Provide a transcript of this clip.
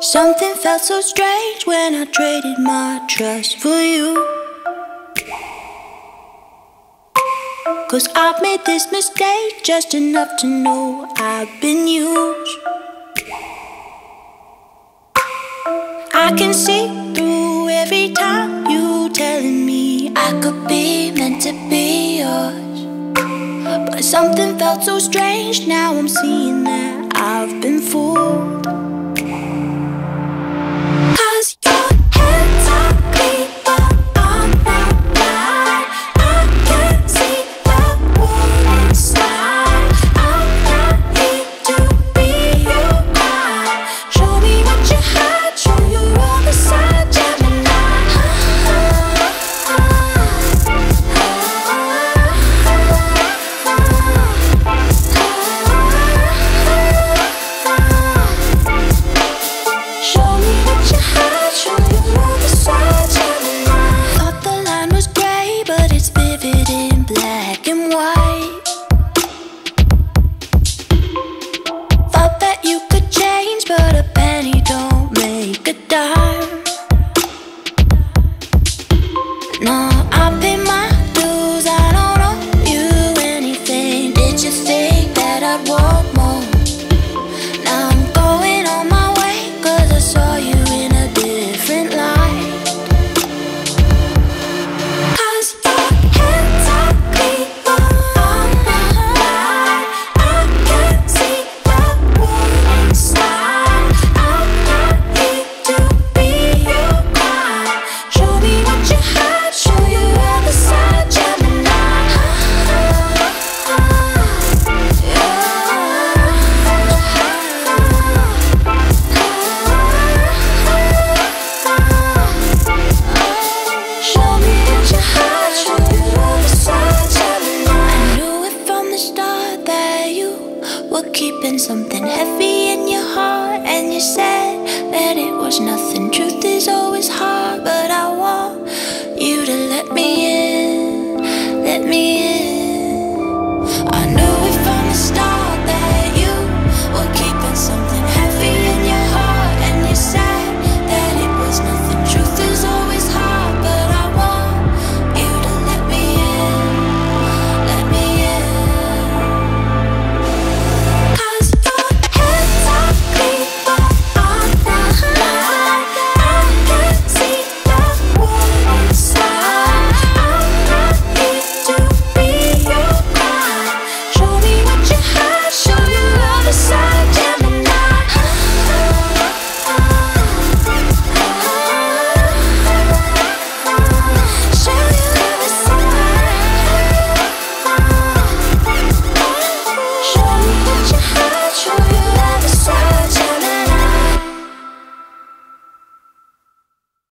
Something felt so strange when I traded my trust for you. Cause I've made this mistake just enough to know I've been used. I can see through every time you telling me I could be meant to be yours. But something felt so strange, now I'm seeing that I've been fooled. Show